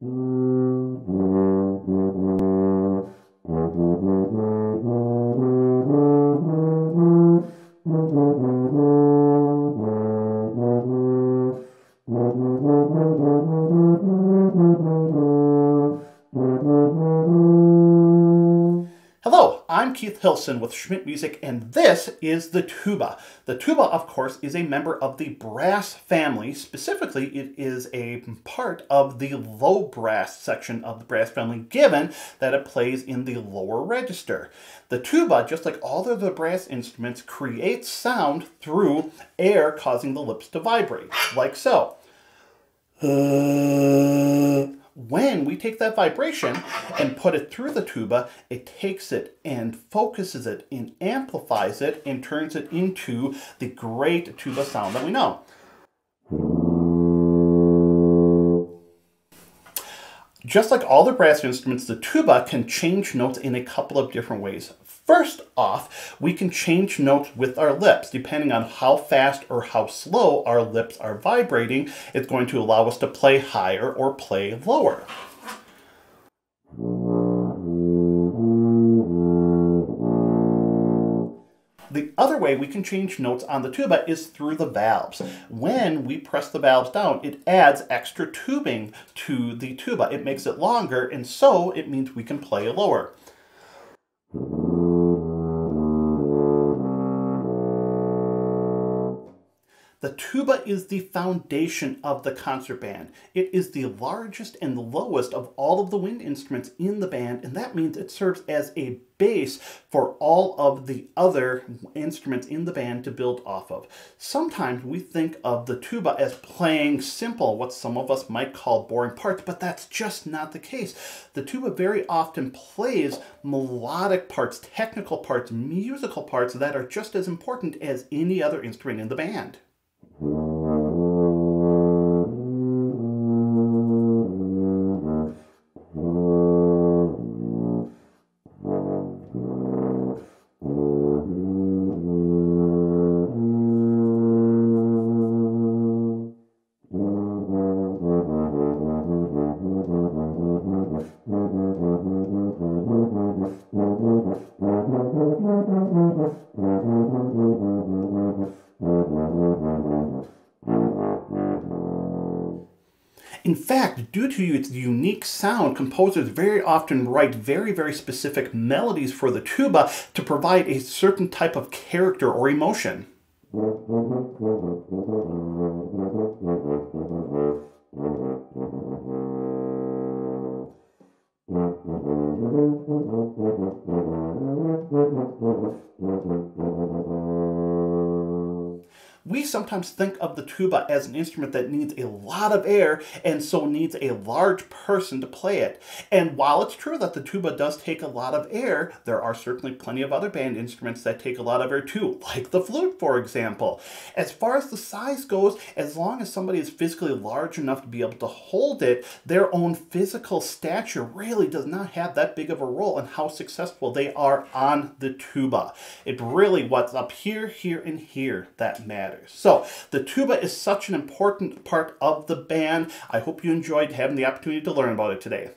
Hello, I'm Keith Hilson with Schmitt Music, and this is the tuba. The tuba, of course, is a member of the brass family. Specifically, it is a part of the low brass section of the brass family, given that it plays in the lower register. The tuba, just like all of the brass instruments, creates sound through air causing the lips to vibrate, like so. Uh when we take that vibration and put it through the tuba, it takes it and focuses it and amplifies it and turns it into the great tuba sound that we know. Just like all the brass instruments, the tuba can change notes in a couple of different ways. First off, we can change notes with our lips. Depending on how fast or how slow our lips are vibrating, it's going to allow us to play higher or play lower. Other way we can change notes on the tuba is through the valves. When we press the valves down, it adds extra tubing to the tuba. It makes it longer, and so it means we can play lower. The tuba is the foundation of the concert band. It is the largest and the lowest of all of the wind instruments in the band, and that means it serves as a base for all of the other instruments in the band to build off of. Sometimes we think of the tuba as playing simple, what some of us might call boring parts, but that's just not the case. The tuba very often plays melodic parts, technical parts, musical parts that are just as important as any other instrument in the band. In fact, due to its unique sound, composers very often write very, very specific melodies for the tuba to provide a certain type of character or emotion. We sometimes think of the tuba as an instrument that needs a lot of air and so needs a large person to play it. And while it's true that the tuba does take a lot of air, there are certainly plenty of other band instruments that take a lot of air too, like the flute, for example. As far as the size goes, as long as somebody is physically large enough to be able to hold it, their own physical stature really does not have that big of a role in how successful they are on the tuba. It really what's up here, here, and here that matters. So the tuba is such an important part of the band. I hope you enjoyed having the opportunity to learn about it today.